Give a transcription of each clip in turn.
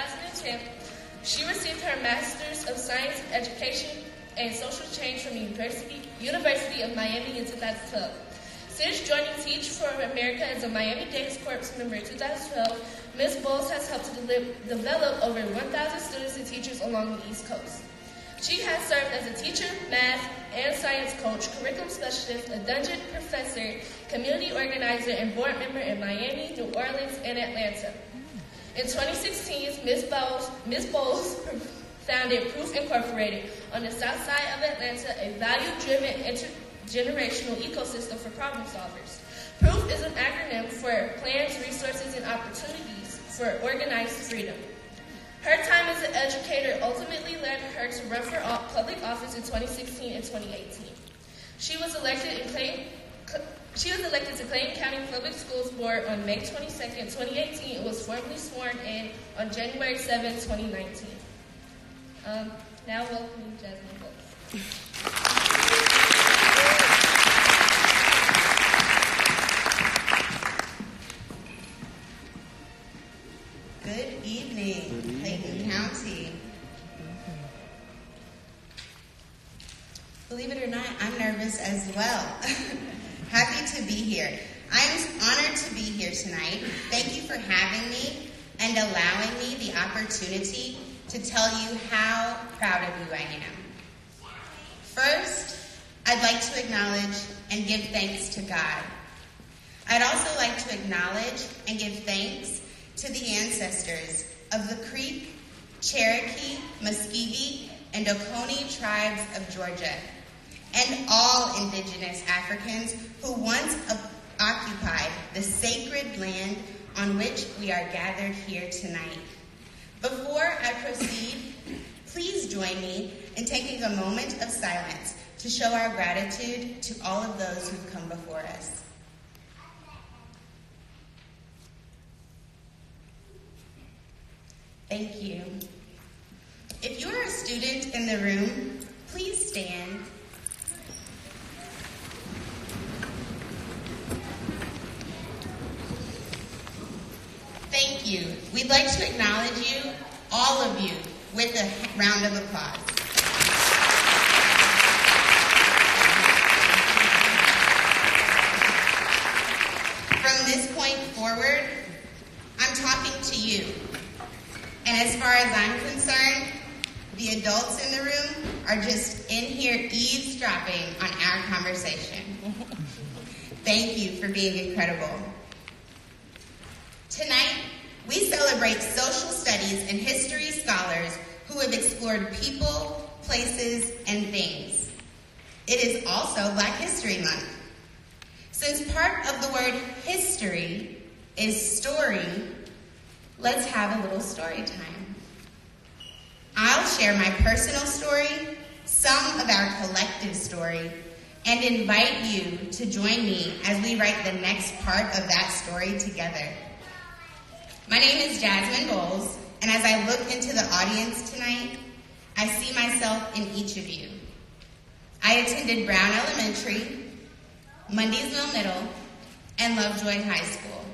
2010, she received her Master's of Science Education and Social Change from University, University of Miami in 2012. Since joining Teach for America as a Miami-Dade Corps member in 2012, Ms. Bowles has helped to de- develop over 1,000 students and teachers along the East Coast. She has served as a teacher, math, and science coach, curriculum specialist, adjunct professor, community organizer, and board member in Miami, New Orleans, and Atlanta. In 2016, Ms. Bowles, Ms. Bowles founded Proof Incorporated on the south side of Atlanta, a value-driven intergenerational ecosystem for problem solvers. Proof is an acronym for Plans, Resources, and Opportunities for Organized Freedom. Her time as an educator ultimately led her to run for public office in 2016 and 2018. She was elected in Clay, she was elected to Clayton County Public Schools Board on May 22, 2018, and was formally sworn in on January 7, 2019. Um, now welcome Jasmine Bowles. Good evening, Clayton County. Believe it or not, I'm nervous as well. Happy to be here. I'm honored to be here tonight. Thank you for having me and allowing me the opportunity to tell you how proud of you I am. First, I'd like to acknowledge and give thanks to God. I'd also like to acknowledge and give thanks to the ancestors of the Creek, Cherokee, Muscogee, and Oconee tribes of Georgia, and all indigenous Africans who once occupied the sacred land on which we are gathered here tonight. Before I proceed, please join me in taking a moment of silence to show our gratitude to all of those who've come before us. Thank you. If you are a student in the room, please stand. Thank you. We'd like to acknowledge you, all of you, with a round of applause. From this point forward, I'm talking to you. And as far as I'm concerned, the adults in the room are just in here eavesdropping on our conversation. Thank you for being incredible. Tonight, we celebrate social studies and history scholars who have explored people, places, and things. It is also Black History Month. Since part of the word history is story, let's have a little story time. I'll share my personal story, some of our collective story, and invite you to join me as we write the next part of that story together. My name is Jasmine Bowles, and as I look into the audience tonight, I see myself in each of you. I attended Brown Elementary, Mundy's Mill Middle, and Lovejoy High School.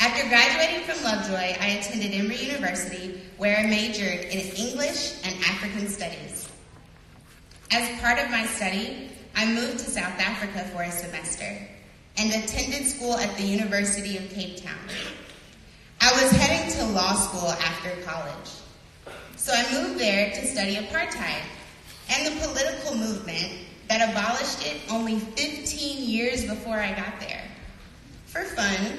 After graduating from Lovejoy, I attended Emory University, where I majored in English and African Studies. As part of my study, I moved to South Africa for a semester and attended school at the University of Cape Town. I was heading to law school after college, so I moved there to study apartheid and the political movement that abolished it only 15 years before I got there. For fun,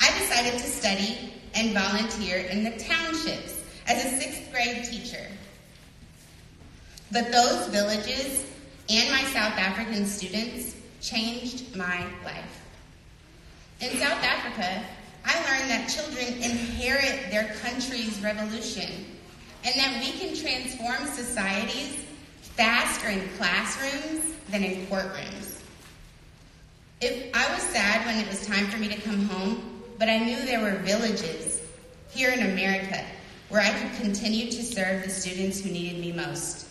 I decided to study and volunteer in the townships as a sixth grade teacher. But those villages and my South African students changed my life. In South Africa, I learned that children inherit their country's revolution and that we can transform societies faster in classrooms than in courtrooms. If I was sad when it was time for me to come home, but I knew there were villages here in America where I could continue to serve the students who needed me most.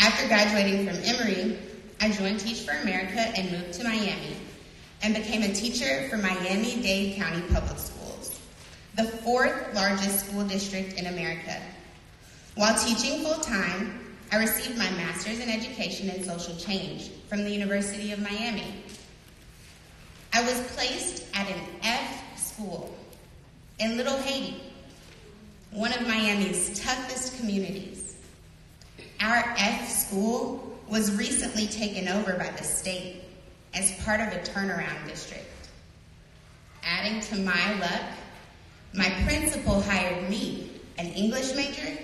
After graduating from Emory, I joined Teach for America and moved to Miami and became a teacher for Miami-Dade County Public Schools, the fourth largest school district in America. While teaching full time, I received my master's in education and social change from the University of Miami. I was placed at an F school in Little Haiti, one of Miami's toughest communities. Our F school was recently taken over by the state as part of a turnaround district. Adding to my luck, my principal hired me, an English major,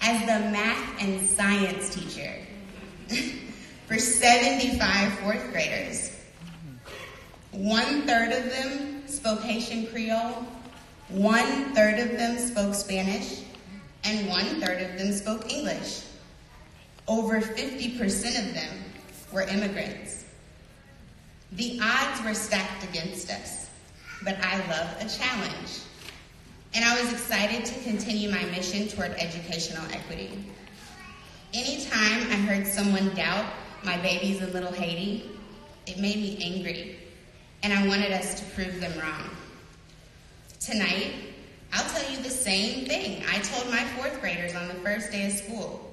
as the math and science teacher for 75 fourth graders. One third of them spoke Haitian Creole, one third of them spoke Spanish, and one third of them spoke English. Over 50% of them were immigrants. The odds were stacked against us, but I love a challenge. And I was excited to continue my mission toward educational equity. Anytime I heard someone doubt my babies in Little Haiti, it made me angry, and I wanted us to prove them wrong. Tonight, I'll tell you the same thing I told my fourth graders on the first day of school.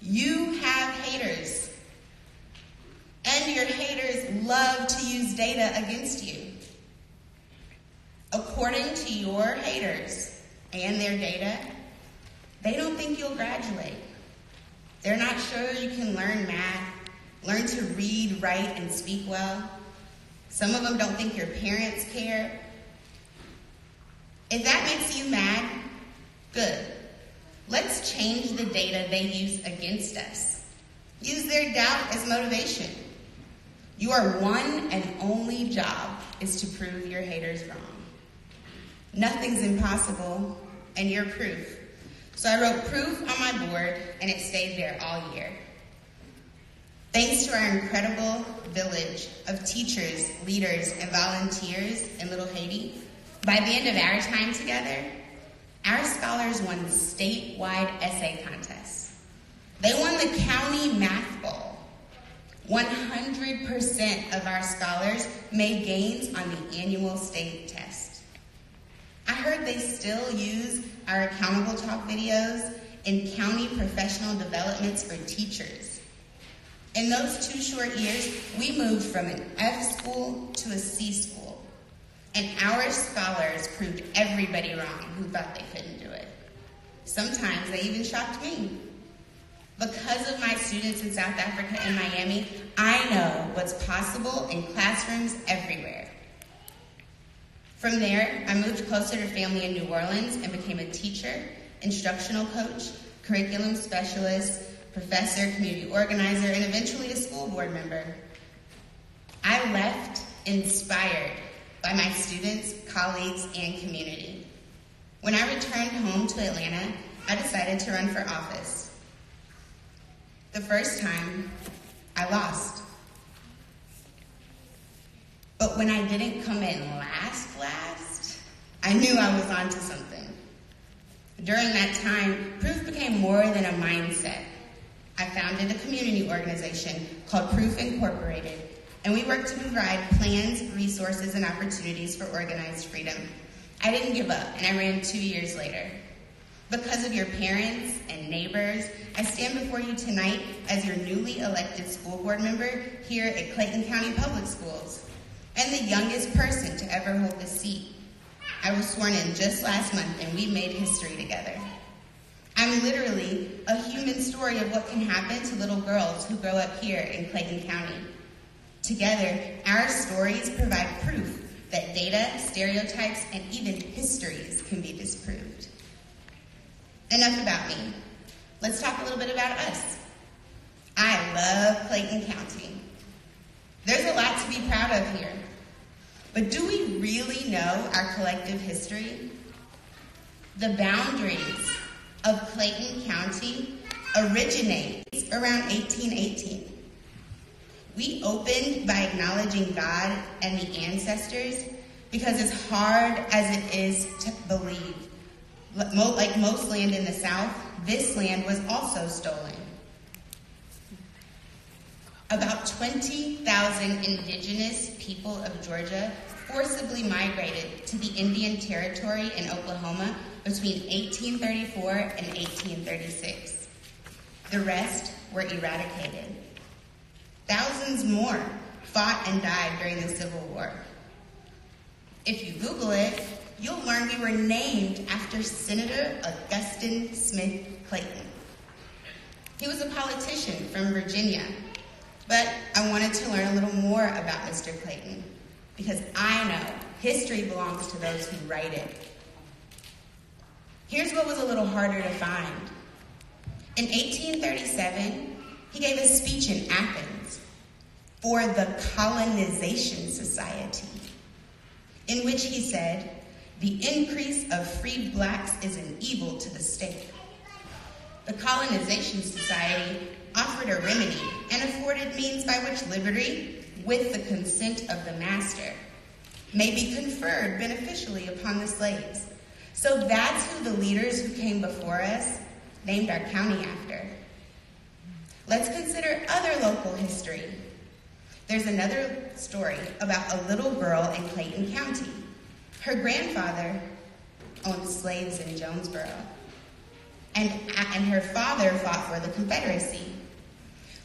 You have haters, and your haters love to use data against you. According to your haters and their data, they don't think you'll graduate. They're not sure you can learn math, learn to read, write, and speak well. Some of them don't think your parents care. If that makes you mad, good. Let's change the data they use against us. Use their doubt as motivation. Your one and only job is to prove your haters wrong. Nothing's impossible, and you're proof. So I wrote proof on my board, and it stayed there all year. Thanks to our incredible village of teachers, leaders, and volunteers in Little Haiti, by the end of our time together, our scholars won statewide essay contests. They won the county math bowl. 100% of our scholars made gains on the annual state test. I heard they still use our accountable talk videos in county professional developments for teachers. In those two short years, we moved from an F school to a C school. And our scholars proved everybody wrong who thought they couldn't do it. Sometimes they even shocked me. Because of my students in South Africa and Miami, I know what's possible in classrooms everywhere. From there, I moved closer to family in New Orleans and became a teacher, instructional coach, curriculum specialist, professor, community organizer, and eventually a school board member. I left inspired by my students, colleagues, and community. When I returned home to Atlanta, I decided to run for office. The first time, I lost. But when I didn't come in last, last, I knew I was onto something. During that time, Proof became more than a mindset. I founded a community organization called Proof Incorporated, and we work to provide plans, resources, and opportunities for organized freedom. I didn't give up, and I ran two years later. Because of your parents and neighbors, I stand before you tonight as your newly elected school board member here at Clayton County Public Schools and the youngest person to ever hold this seat. I was sworn in just last month, and we made history together. I'm literally a human story of what can happen to little girls who grow up here in Clayton County. Together, our stories provide proof that data, stereotypes, and even histories can be disproved. Enough about me. Let's talk a little bit about us. I love Clayton County. There's a lot to be proud of here. But do we really know our collective history? The boundaries of Clayton County originate around 1818. We opened by acknowledging God and the ancestors because as hard as it is to believe, like most land in the South, this land was also stolen. About 20,000 indigenous people of Georgia forcibly migrated to the Indian Territory in Oklahoma between 1834 and 1836. The rest were eradicated. Thousands more fought and died during the Civil War. If you Google it, you'll learn we were named after Senator Augustine Smith Clayton. He was a politician from Virginia, but I wanted to learn a little more about Mr. Clayton because I know history belongs to those who write it. Here's what was a little harder to find. In 1837, he gave a speech in Athens for the Colonization Society, in which he said, The increase of free blacks is an evil to the state. The Colonization Society offered a remedy and afforded means by which liberty, with the consent of the master, may be conferred beneficially upon the slaves. So that's who the leaders who came before us named our county after. Let's consider other local history. There's another story about a little girl in Clayton County. Her grandfather owned slaves in Jonesboro, and, and her father fought for the Confederacy.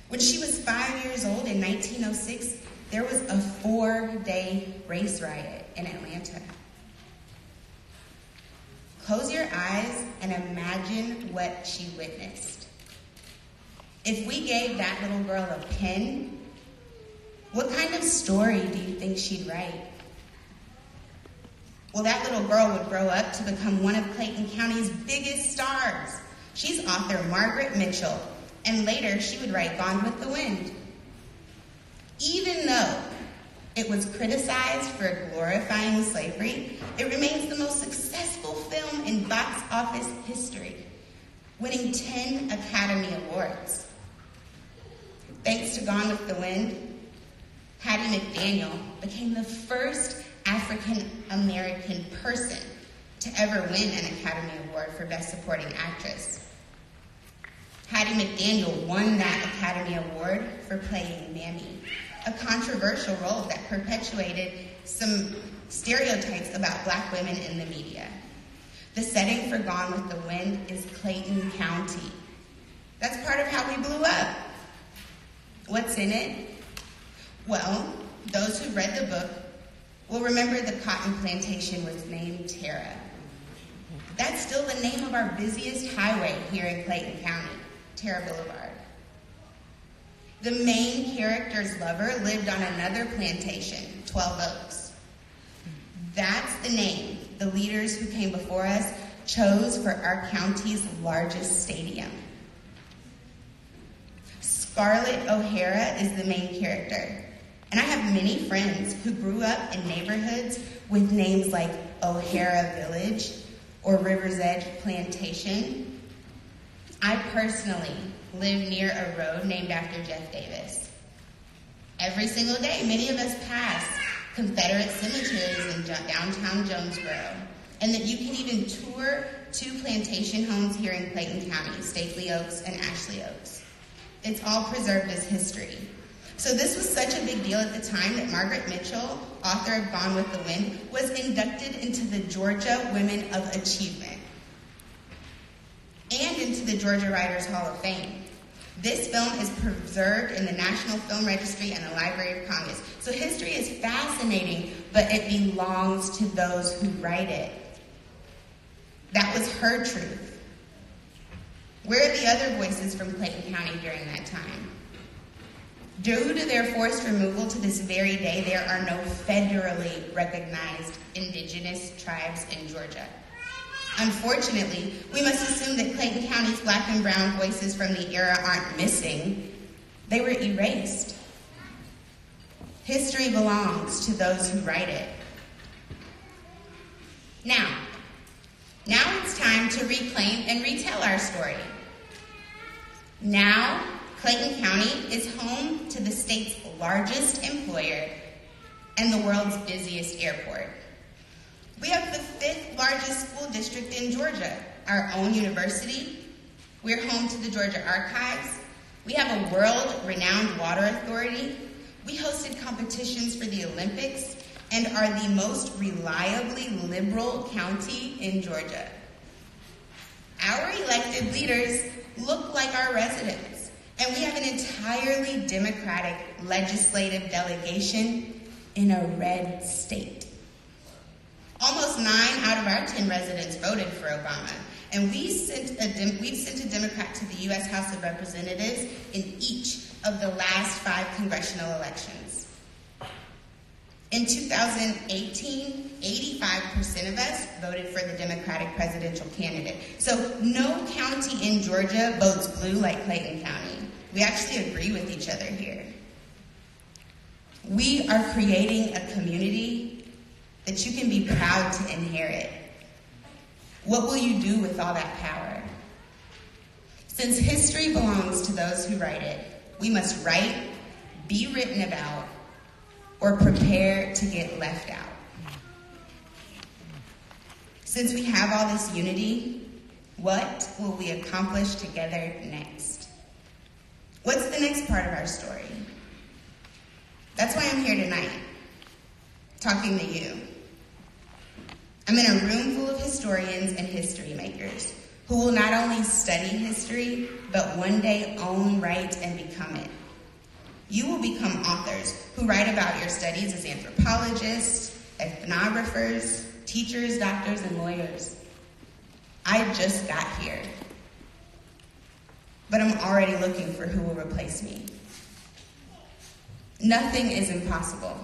When she was five years old in 1906, there was a four day race riot in Atlanta. Close your eyes and imagine what she witnessed. If we gave that little girl a pen, what kind of story do you think she'd write? Well, that little girl would grow up to become one of Clayton County's biggest stars. She's author Margaret Mitchell, and later she would write Gone with the Wind. Even though it was criticized for glorifying slavery, it remains the most successful film in box office history, winning 10 Academy Awards. Thanks to Gone with the Wind, Hattie McDaniel became the first African American person to ever win an Academy Award for Best Supporting Actress. Hattie McDaniel won that Academy Award for playing Mammy, a controversial role that perpetuated some stereotypes about black women in the media. The setting for Gone with the Wind is Clayton County. That's part of how we blew up. What's in it? Well, those who read the book will remember the cotton plantation was named Tara. That's still the name of our busiest highway here in Clayton County. Tara Boulevard. The main character's lover lived on another plantation, Twelve Oaks. That's the name the leaders who came before us chose for our county's largest stadium. Scarlett O'Hara is the main character. And I have many friends who grew up in neighborhoods with names like O'Hara Village or River's Edge Plantation I personally live near a road named after Jeff Davis. Every single day, many of us pass Confederate cemeteries in downtown Jonesboro, and that you can even tour two plantation homes here in Clayton County, Stately Oaks and Ashley Oaks. It's all preserved as history. So this was such a big deal at the time that Margaret Mitchell, author of Gone with the Wind, was inducted into the Georgia Women of Achievement and into the Georgia Writers Hall of Fame. This film is preserved in the National Film Registry and the Library of Congress. So history is fascinating, but it belongs to those who write it. That was her truth. Where are the other voices from Clayton County during that time? Due to their forced removal to this very day, there are no federally recognized indigenous tribes in Georgia. Unfortunately, we must assume that Clayton County's black and brown voices from the era aren't missing. They were erased. History belongs to those who write it. Now, now it's time to reclaim and retell our story. Now, Clayton County is home to the state's largest employer and the world's busiest airport. We have the fifth largest school district in Georgia, our own university. We're home to the Georgia Archives. We have a world renowned water authority. We hosted competitions for the Olympics. and are the most reliably liberal county in Georgia. Our elected leaders look like our residents, and we have an entirely Democratic legislative delegation in a red state. Almost nine out of our 10 residents voted for Obama, and we sent a we've sent a Democrat to the U.S. House of Representatives in each of the last five congressional elections. In 2018, 85% of us voted for the Democratic presidential candidate. So no county in Georgia votes blue like Clayton County. We actually agree with each other here. We are creating a community that you can be proud to inherit. What will you do with all that power? Since history belongs to those who write it, we must write, be written about, or prepare to get left out. Since we have all this unity, what will we accomplish together next? What's the next part of our story? That's why I'm here tonight, talking to you. I'm in a room full of historians and history makers who will not only study history, but one day own, write, and become it. You will become authors who write about your studies as anthropologists, ethnographers, teachers, doctors, and lawyers. I just got here. But I'm already looking for who will replace me. Nothing is impossible.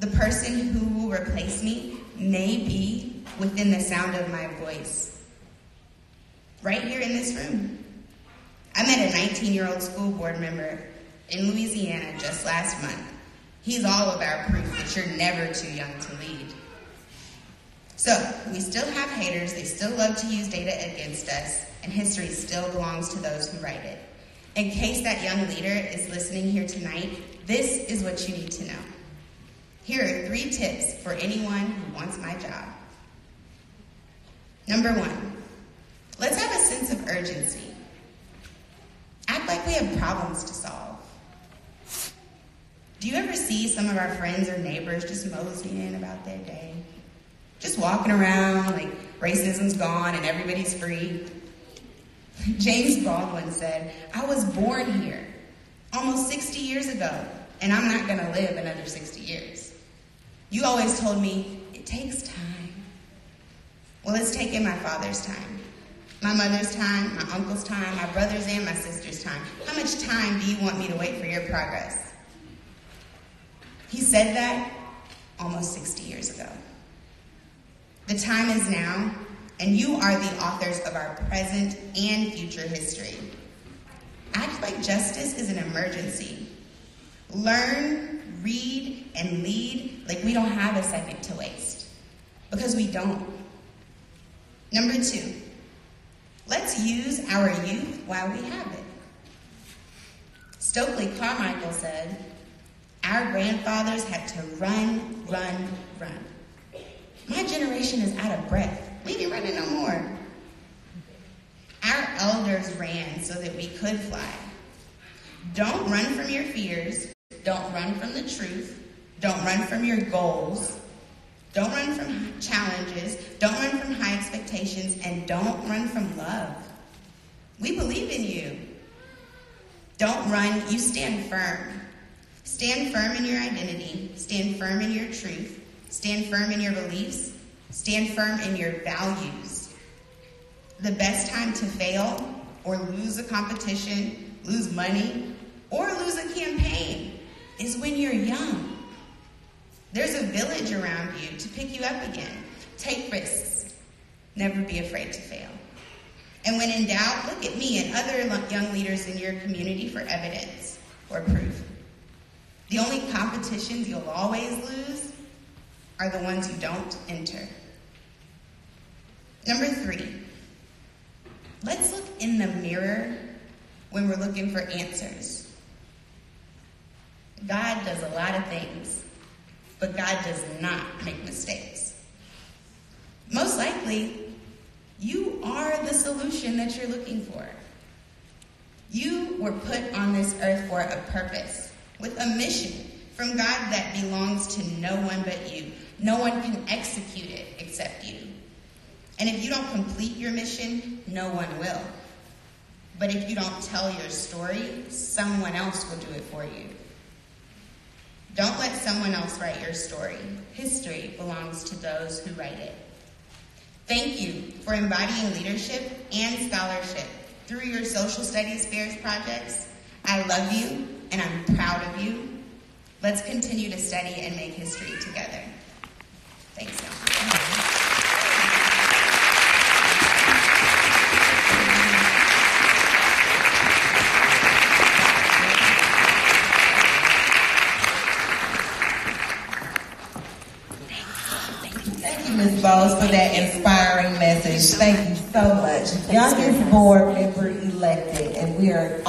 The person who will replace me may be within the sound of my voice. Right here in this room. I met a 19 year old school board member in Louisiana just last month. He's all about proof that you're never too young to lead. So, we still have haters, they still love to use data against us, and history still belongs to those who write it. In case that young leader is listening here tonight, this is what you need to know. Here are three tips for anyone who wants my job. Number one, let's have a sense of urgency. Act like we have problems to solve. Do you ever see some of our friends or neighbors just moseying about their day? Just walking around like racism's gone and everybody's free? James Baldwin said, I was born here almost 60 years ago, and I'm not going to live another 60 years. You always told me, it takes time. Well, it's taken my father's time, my mother's time, my uncle's time, my brother's and my sister's time. How much time do you want me to wait for your progress? He said that almost 60 years ago. The time is now, and you are the authors of our present and future history. Act like justice is an emergency. Learn, read, and lead like we don't have a second to waste. Because we don't. Number two, let's use our youth while we have it. Stokely Carmichael said, our grandfathers had to run, run, run. My generation is out of breath. We ain't running no more. Our elders ran so that we could fly. Don't run from your fears. Don't run from the truth. Don't run from your goals. Don't run from challenges. Don't run from high expectations. And don't run from love. We believe in you. Don't run, you stand firm. Stand firm in your identity. Stand firm in your truth. Stand firm in your beliefs. Stand firm in your values. The best time to fail or lose a competition, lose money, or lose a campaign is when you're young. There's a village around you to pick you up again. Take risks. Never be afraid to fail. And when in doubt, look at me and other young leaders in your community for evidence or proof. The only competitions you'll always lose are the ones you don't enter. Number three, let's look in the mirror when we're looking for answers. God does a lot of things, but God does not make mistakes. Most likely, you are the solution that you're looking for. You were put on this earth for a purpose with a mission from God that belongs to no one but you. No one can execute it except you. And if you don't complete your mission, no one will. But if you don't tell your story, someone else will do it for you. Don't let someone else write your story. History belongs to those who write it. Thank you for embodying leadership and scholarship through your social studies fairs projects. I love you and I'm proud of you. Let's continue to study and make history together. Thanks, y'all. Thank you, Ms. Bowles, for that inspiring message. Thank you so much. Youngest board member elected, and we are